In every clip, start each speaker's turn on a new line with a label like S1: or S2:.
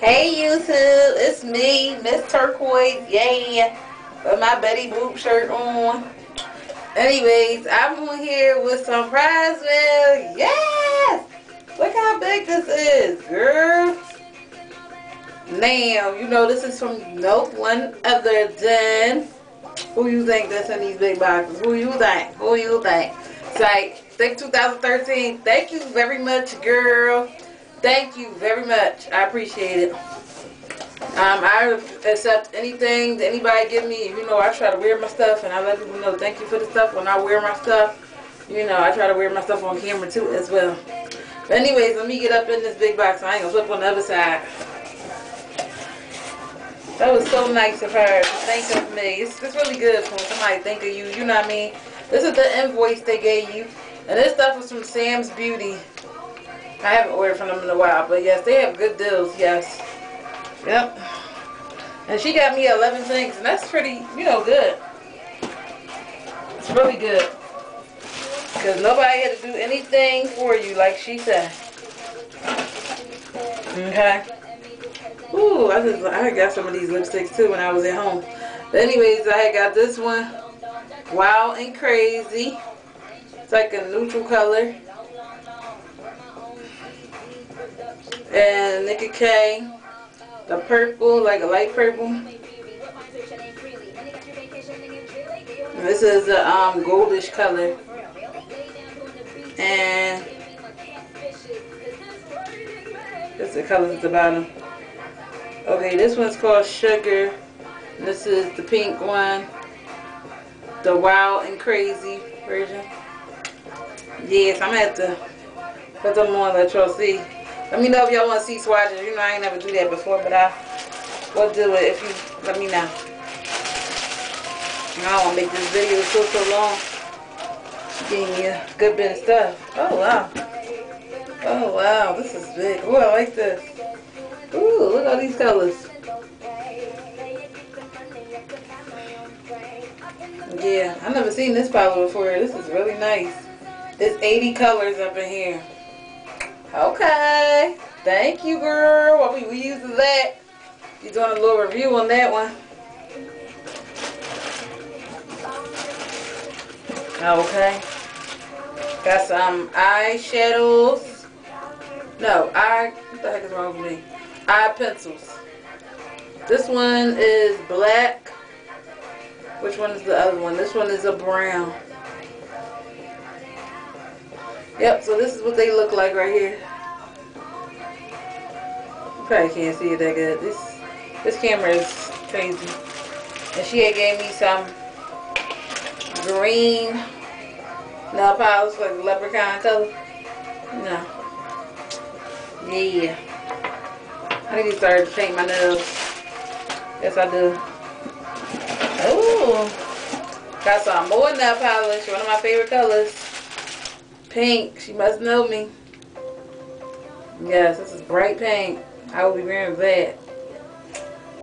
S1: Hey YouTube, it's me, Miss Turquoise, yeah, with my Betty Boop shirt on. Anyways, I'm on here with some Prizeville, yes! Look how big this is, girl. Now, you know this is from no one other than, who you think that's in these big boxes? Who you think? Who you think? It's like, Thick 2013, thank you very much, girl. Thank you very much. I appreciate it. Um, I accept anything that anybody give me. You know, I try to wear my stuff, and I let people know thank you for the stuff when I wear my stuff. You know, I try to wear my stuff on camera too as well. But anyways, let me get up in this big box. I ain't gonna flip on the other side. That was so nice of her to think of me. It's, it's really good when somebody think of you. You know what I mean? This is the invoice they gave you. And this stuff was from Sam's Beauty. I haven't ordered from them in a while, but yes, they have good deals, yes. Yep. And she got me 11 things, and that's pretty, you know, good. It's really good. Because nobody had to do anything for you, like she said. Okay. Ooh, I just I got some of these lipsticks too when I was at home. But anyways, I got this one, Wild and Crazy. It's like a neutral color. And Nicka K, the purple, like a light purple. This is a um, goldish color. And this is the colors at the bottom. Okay, this one's called Sugar. This is the pink one. The Wild and Crazy version. Yes, I'm going to have to put them on let y'all see. Let me know if y'all want to see swatches. You know I ain't never do that before, but I will do it if you let me know. I don't want to make this video so, so long. Getting you a good bit of stuff. Oh, wow. Oh, wow. This is big. Oh, I like this. Ooh, look at all these colors. Yeah, I've never seen this powder before. This is really nice. There's 80 colors up in here. Okay. Thank you, girl. What we, we use that. You doing a little review on that one. Okay. Got some eyeshadows. No, eye. What the heck is wrong with me? Eye pencils. This one is black. Which one is the other one? This one is a brown. Yep, so this is what they look like right here. You probably can't see it that good. This this camera is crazy. And she had gave me some green nail polish like leprechaun color. No. Yeah. I need to start to paint my nails. Yes, I do. Ooh. Got some more nail polish. One of my favorite colors. Pink. She must know me. Yes, this is bright pink. I will be wearing that.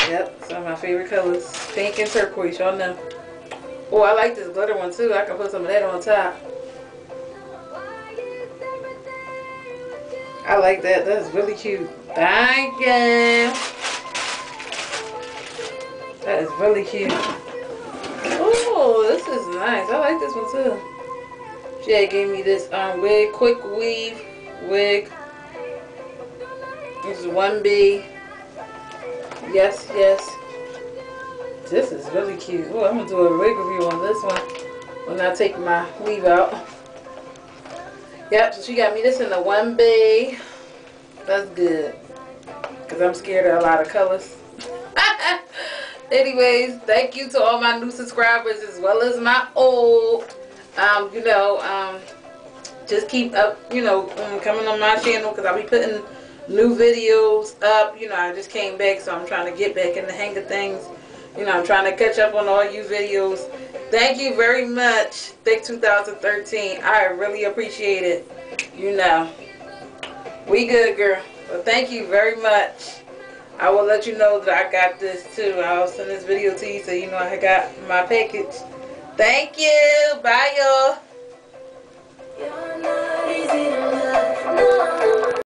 S1: Yep, some of my favorite colors. Pink and turquoise, y'all know. Oh, I like this glitter one too. I can put some of that on top. I like that. That's really cute. Thank you. That is really cute. Oh, this is nice. I like this one too. She gave me this um, wig, quick weave wig. This is 1B. Yes, yes. This is really cute. Oh, I'm going to do a wig review on this one when I take my weave out. Yep, so she got me this in the 1B. That's good. Because I'm scared of a lot of colors. Anyways, thank you to all my new subscribers as well as my old um, you know, um, just keep up, you know, um, coming on my channel because I'll be putting new videos up. You know, I just came back, so I'm trying to get back in the hang of things. You know, I'm trying to catch up on all you videos. Thank you very much, Thick 2013. I really appreciate it. You know, we good, girl. Well, thank you very much. I will let you know that I got this too. I'll send this video to you so you know I got my package. Thank you. Bye, y'all.